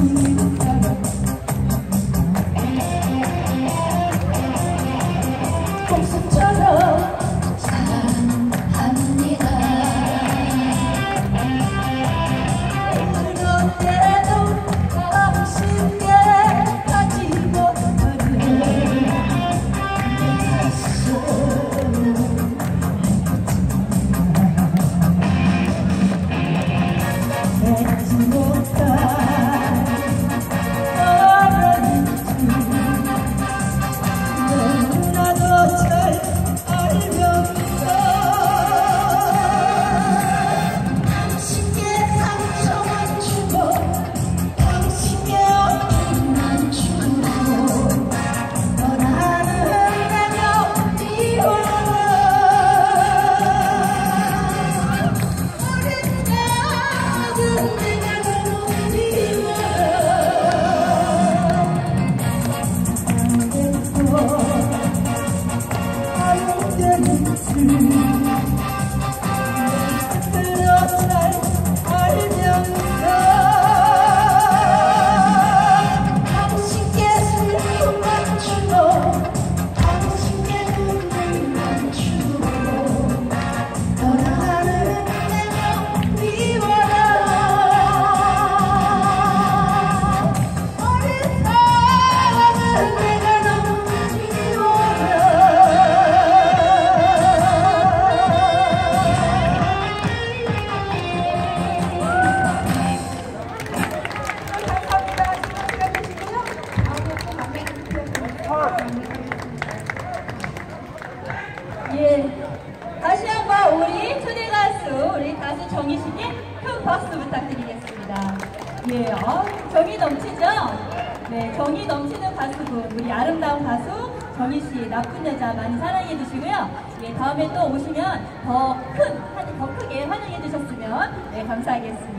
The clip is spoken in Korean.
Música 예. 다시 한번 우리 초대 가수, 우리 가수 정희 씨께 큰 박수 부탁드리겠습니다. 예, 어, 정이 넘치죠? 네, 정이 넘치는 가수분, 우리 아름다운 가수 정희 씨, 나쁜 여자 많이 사랑해 주시고요. 예, 다음에 또 오시면 더 큰, 더 크게 환영해 주셨으면 네, 감사하겠습니다.